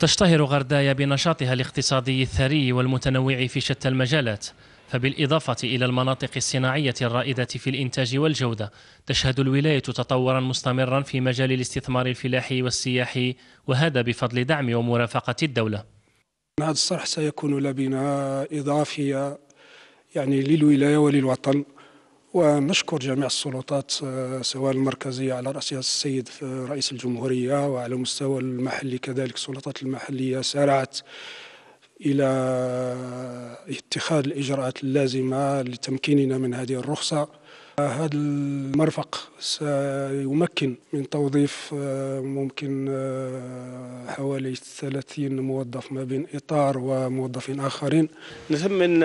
تشتهر غردايا بنشاطها الاقتصادي الثري والمتنوع في شتى المجالات فبالإضافة إلى المناطق الصناعية الرائدة في الإنتاج والجودة تشهد الولاية تطورا مستمرا في مجال الاستثمار الفلاحي والسياحي وهذا بفضل دعم ومرافقة الدولة. هذا الصرح سيكون لبنة إضافية يعني للولاية وللوطن. ونشكر جميع السلطات سواء المركزية على رأسها السيد رئيس الجمهورية وعلى مستوى المحلي كذلك السلطات المحلية سارعت إلى اتخاذ الإجراءات اللازمة لتمكيننا من هذه الرخصة. هذا المرفق سيمكن من توظيف ممكن حوالي 30 موظف ما بين إطار وموظفين آخرين. نثمن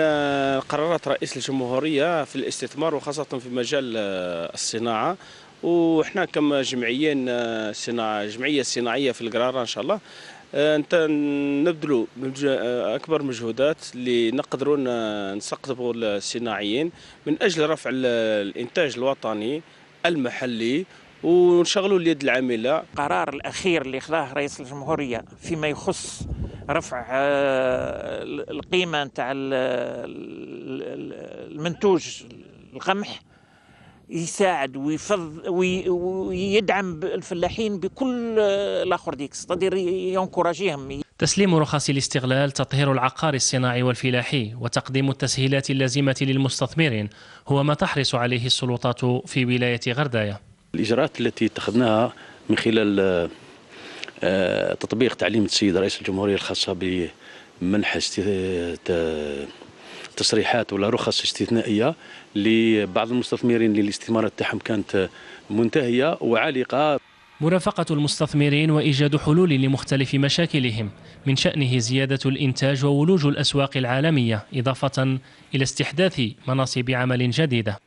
قرارات رئيس الجمهورية في الاستثمار وخاصة في مجال الصناعة. وإحنا كما جمعيين صناعة جمعية صناعية في القرارة إن شاء الله. أنت نبذلوا أكبر مجهودات اللي نقدروا نستقطبوا الصناعيين من أجل رفع الإنتاج الوطني المحلي ونشغلوا اليد العاملة. القرار الأخير اللي اخذاه رئيس الجمهورية فيما يخص رفع القيمة نتاع المنتوج القمح يساعد ويفض ويدعم الفلاحين بكل الآخر ديك. تقدر ينكراجيهم تسليم رخص الاستغلال تطهير العقار الصناعي والفلاحي وتقديم التسهيلات اللازمة للمستثمرين هو ما تحرص عليه السلطات في ولاية غرداية. الإجراءات التي اتخذناها من خلال تطبيق تعليم السيد رئيس الجمهورية الخاصة بمنح تصريحات ولا رخص استثنائية لبعض المستثمرين اللي الاستثمارات تاعهم كانت منتهية وعالقة. مرافقة المستثمرين وإيجاد حلول لمختلف مشاكلهم من شأنه زيادة الإنتاج وولوج الأسواق العالمية إضافة إلى استحداث مناصب عمل جديدة.